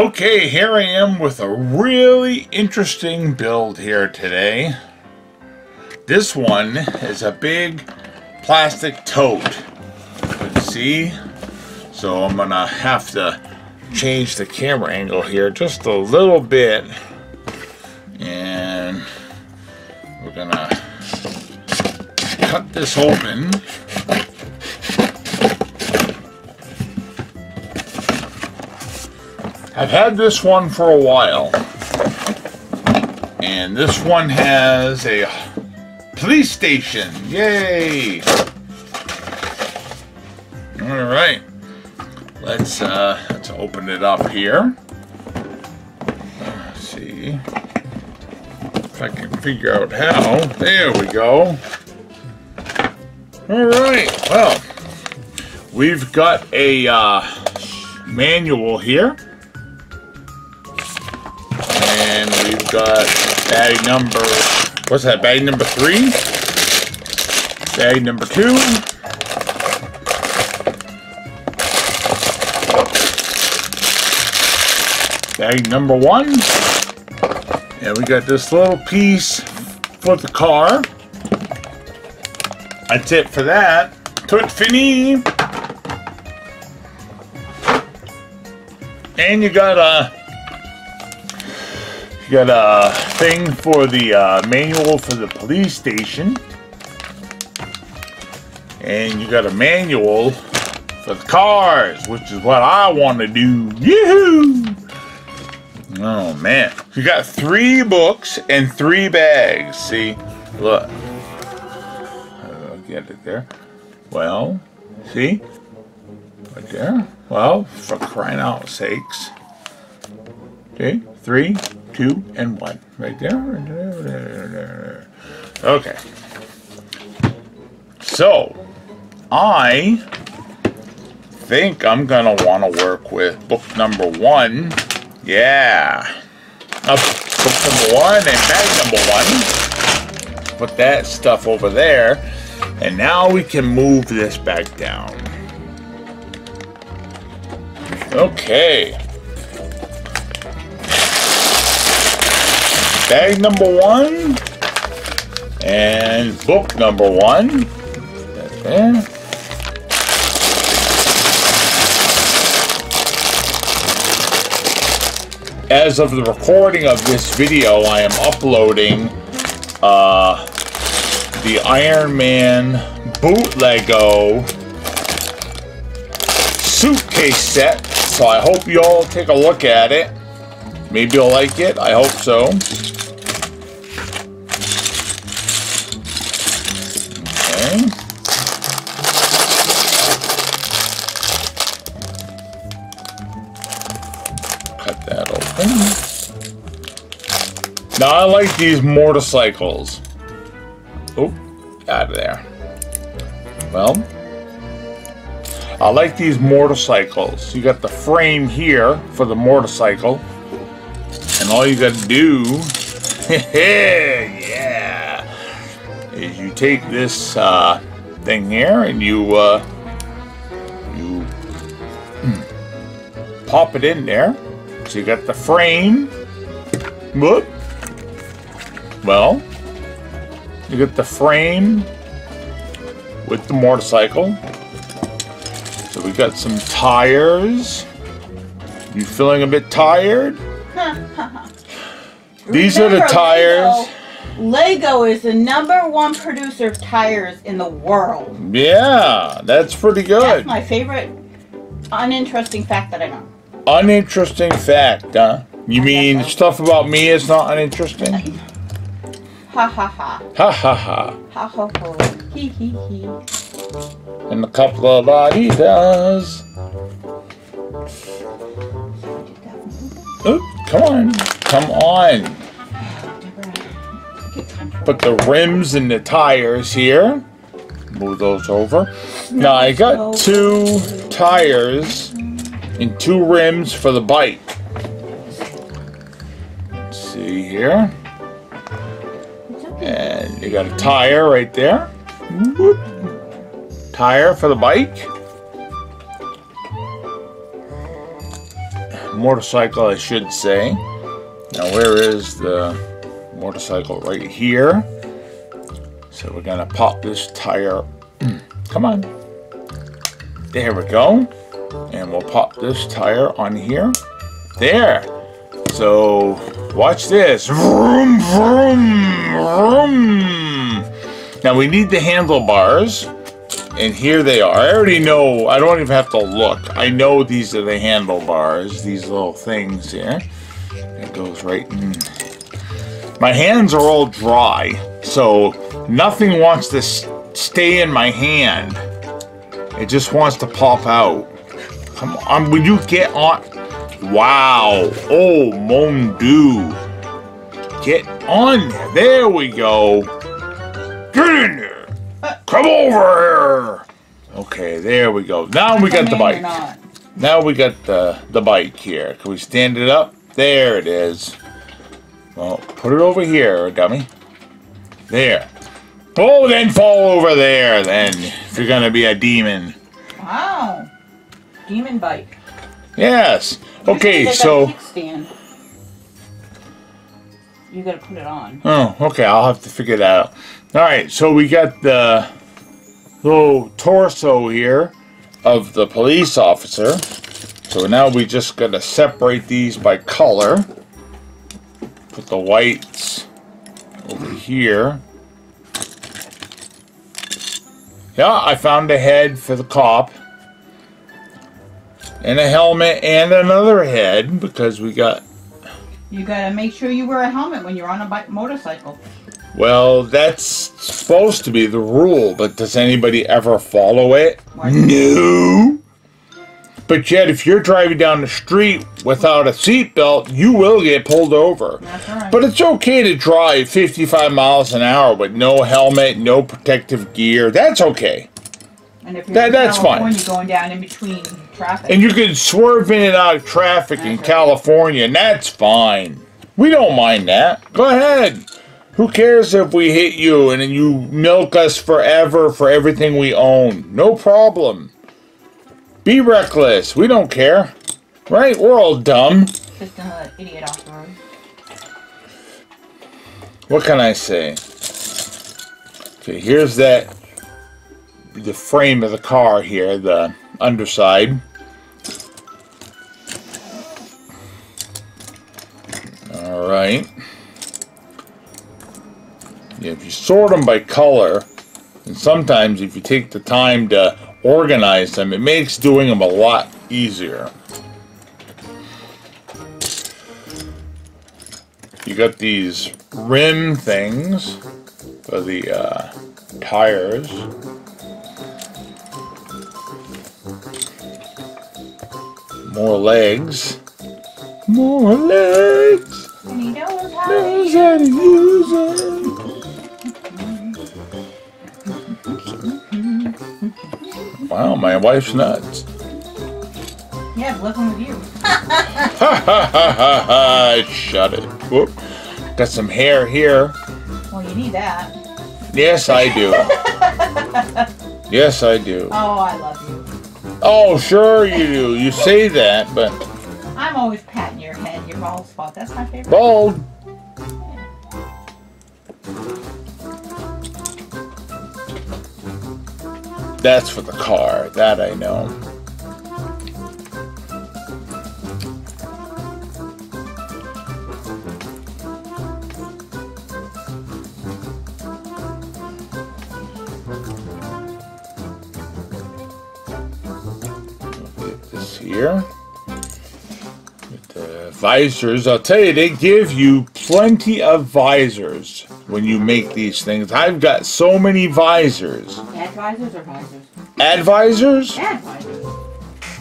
Okay, here I am with a really interesting build here today. This one is a big plastic tote. Let's see. So I'm gonna have to change the camera angle here just a little bit. And we're gonna cut this open. I've had this one for a while. And this one has a police station. Yay! All right. Let's uh let's open it up here. Let's see if I can figure out how. There we go. All right. Well, we've got a uh, manual here. We've got bag number, what's that, bag number three? Bag number two. Bag number one. And we got this little piece for the car. That's it for that. Tout fini. And you got a you got a thing for the uh, manual for the police station. And you got a manual for the cars, which is what I want to do. Yoo-hoo! Oh man. You got three books and three bags. See? Look. I'll get it there. Well, see? Right there. Well, for crying out sakes. Okay, three, two, and one. Right there. Okay. So, I think I'm going to want to work with book number one. Yeah. Uh, book number one and bag number one. Put that stuff over there. And now we can move this back down. Okay. Bag number one. And book number one. There. As of the recording of this video, I am uploading uh, the Iron Man Bootlego suitcase set. So I hope you all take a look at it. Maybe you'll like it. I hope so. I like these motorcycles. Oh, out of there. Well, I like these motorcycles. You got the frame here for the motorcycle. And all you got to do, yeah, is you take this uh, thing here and you uh, you pop it in there. So you got the frame. Whoop. Well, you get the frame with the motorcycle. So we got some tires. You feeling a bit tired? These are the tires. Lego, Lego is the number one producer of tires in the world. Yeah, that's pretty good. That's my favorite uninteresting fact that I know. Uninteresting fact, huh? You I mean stuff about me is not uninteresting? Ha ha ha. Ha ha ha. Ha ho ho. Hee hee hee. And a couple of la-di-das. Oh, come on. Come on. Put the rims and the tires here. Move those over. Now I got two tires and two rims for the bike. Let's see here. You got a tire right there. Whoop. Tire for the bike. motorcycle, I should say. Now, where is the motorcycle? Right here. So we're gonna pop this tire. Come on. There we go. And we'll pop this tire on here. There. So watch this. Vroom, vroom, vroom. Now we need the handlebars. And here they are. I already know. I don't even have to look. I know these are the handlebars. These little things here. It goes right in. My hands are all dry. So nothing wants to stay in my hand. It just wants to pop out. Come on, will you get on? Wow. Oh, mon dieu. Get on there. There we go. Get in there. Come over here. Okay, there we go. Now we got the bike. Now we got the, the bike here. Can we stand it up? There it is. Well, put it over here, dummy. There. Oh, then fall over there, then, if you're going to be a demon. Wow. Demon bike. Yes. Okay, so. You gotta put it on. Oh, okay. I'll have to figure that out. All right, so we got the little torso here of the police officer. So now we just gotta separate these by color. Put the whites over here. Yeah, I found a head for the cop. And a helmet and another head because we got... You gotta make sure you wear a helmet when you're on a bike motorcycle. Well, that's supposed to be the rule, but does anybody ever follow it? No. But yet, if you're driving down the street without a seatbelt, you will get pulled over. That's right. But it's okay to drive 55 miles an hour with no helmet, no protective gear. That's okay. And if you're That- in that's fine. California going down in between traffic. And you can swerve in and out of traffic in right. California, and that's fine. We don't mind that. Go ahead. Who cares if we hit you and then you milk us forever for everything we own? No problem. Be reckless. We don't care. Right? We're all dumb. Just an idiot off the road. What can I say? Okay, here's that the frame of the car here, the underside. Sort them by color, and sometimes if you take the time to organize them, it makes doing them a lot easier. You got these rim things for the uh, tires. More legs. More legs. And he knows Wow, my wife's nuts. Yeah, living with you. Ha ha ha ha ha! Shut it. Whoop. Got some hair here. Well, you need that. Yes, I do. yes, I do. Oh, I love you. Oh, sure you do. You say that, but I'm always patting your head, your bald spot. That's my favorite. bald. That's for the car. That I know. Get this here. With the visors, I'll tell you, they give you plenty of visors when you make these things. I've got so many visors. Advisors or visors? Advisors? Advisors.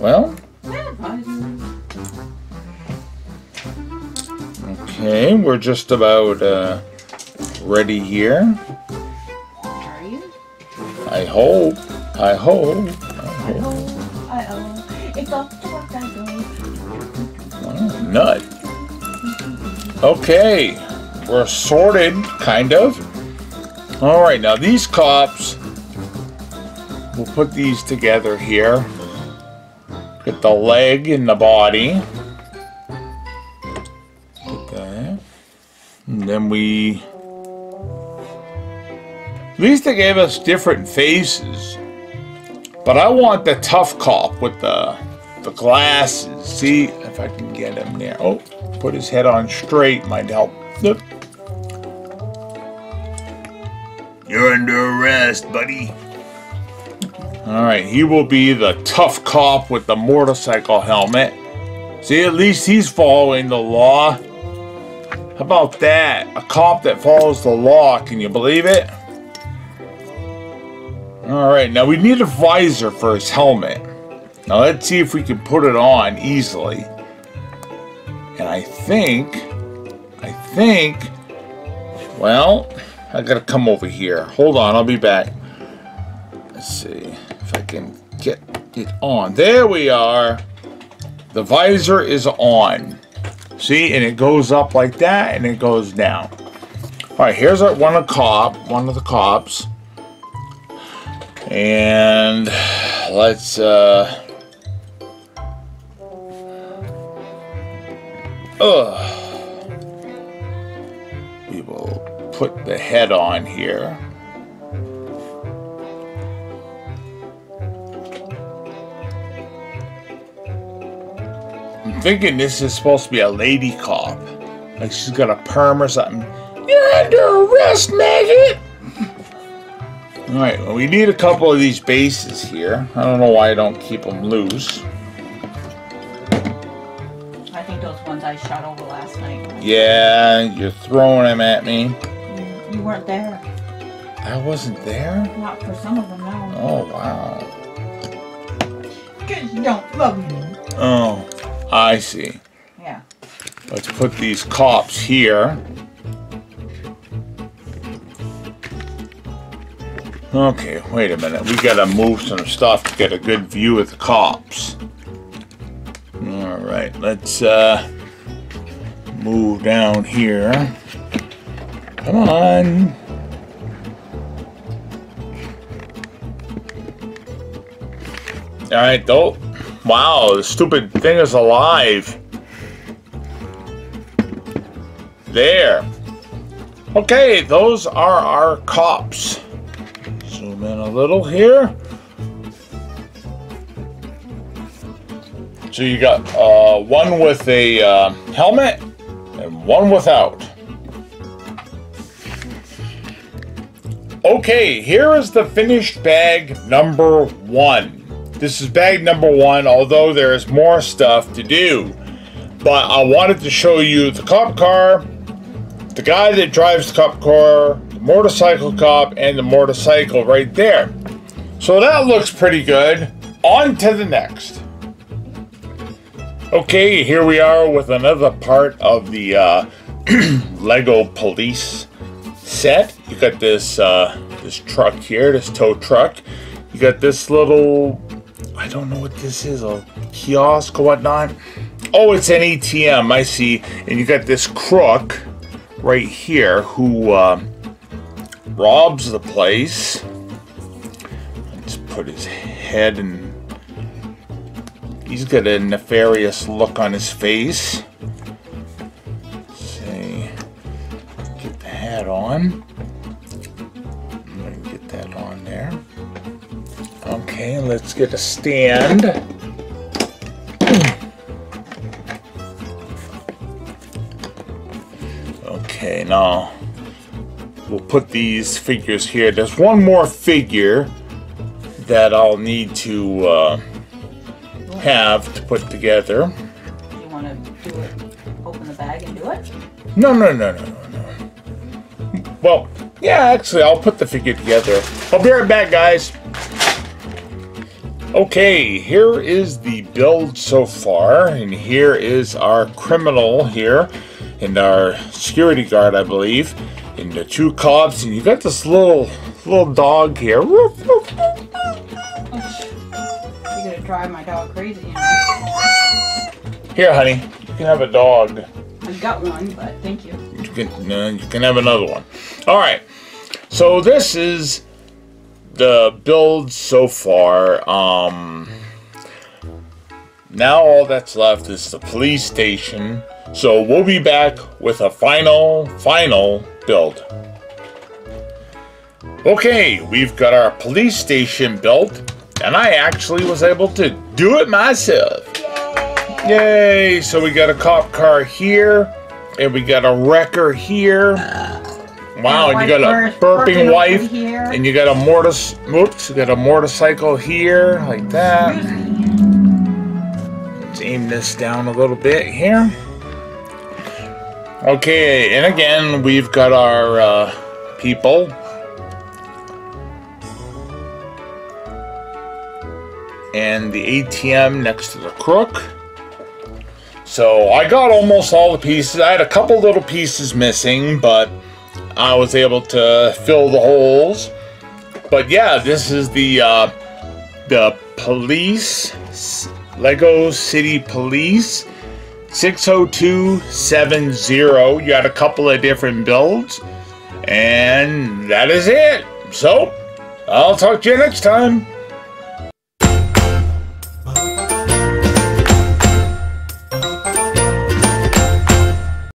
Well, Advisors. okay, we're just about uh, ready here. Are you? I hope. I hope. I hope. I oh. It's off to work I go. Oh, nut. Okay, we're sorted, kind of. All right, now these cops, We'll put these together here. Get the leg and the body. Okay. And then we... At least they gave us different faces. But I want the tough cop with the, the glasses. See if I can get him there. Oh, put his head on straight might help. You're under arrest, buddy. All right, he will be the tough cop with the motorcycle helmet. See, at least he's following the law. How about that? A cop that follows the law. Can you believe it? All right, now we need a visor for his helmet. Now let's see if we can put it on easily. And I think, I think, well, I gotta come over here. Hold on, I'll be back. Let's see it on. There we are. The visor is on. See, and it goes up like that, and it goes down. All right, here's our, one of the cop, one of the cops. And let's, uh, Ugh. We will put the head on here. Thinking this is supposed to be a lady cop. Like she's got a perm or something. You're under arrest, maggot! Alright, well, we need a couple of these bases here. I don't know why I don't keep them loose. I think those ones I shot over last night. Yeah, you're throwing them at me. You, you weren't there. I wasn't there? Not for some of them, no. Oh, wow. Because you don't love me. Oh, I see. Yeah. Let's put these cops here. Okay, wait a minute. We gotta move some stuff to get a good view of the cops. Alright, let's uh, move down here. Come on. Alright, though. Wow, the stupid thing is alive. There. Okay, those are our cops. Zoom in a little here. So you got uh, one with a uh, helmet and one without. Okay, here is the finished bag number one. This is bag number one, although there is more stuff to do. But I wanted to show you the cop car, the guy that drives the cop car, the motorcycle cop, and the motorcycle right there. So that looks pretty good. On to the next. Okay, here we are with another part of the uh, Lego police set. You got this uh, this truck here, this tow truck. You got this little, I don't know what this is, a kiosk or whatnot. Oh, it's an ATM, I see. And you got this crook right here who uh, robs the place. Let's put his head in He's got a nefarious look on his face. see. Get the hat on. Okay, let's get a stand. Okay, now we'll put these figures here. There's one more figure that I'll need to uh, have to put together. You want to do it? Open the bag and do it? No, no, no, no, no, no. Well, yeah, actually, I'll put the figure together. I'll be right back, guys. Okay, here is the build so far, and here is our criminal here, and our security guard, I believe, and the two cops, and you got this little little dog here. You're gonna drive my dog crazy. Here, honey, you can have a dog. I've got one, but thank you. You can, uh, you can have another one. All right. So this is the build so far. Um, now all that's left is the police station So we'll be back with a final, final build. Okay, we've got our police station built, and I actually was able to do it myself. Yay! So we got a cop car here, and we got a wrecker here. Wow, and, And you got a burping wife, here. and you got a mortis. Whoops, you got a motorcycle here, like that. Let's aim this down a little bit here. Okay, and again, we've got our uh, people. And the ATM next to the crook. So I got almost all the pieces. I had a couple little pieces missing, but I was able to fill the holes. But yeah, this is the uh, the police Lego City Police 60270. You got a couple of different builds, and that is it. So I'll talk to you next time.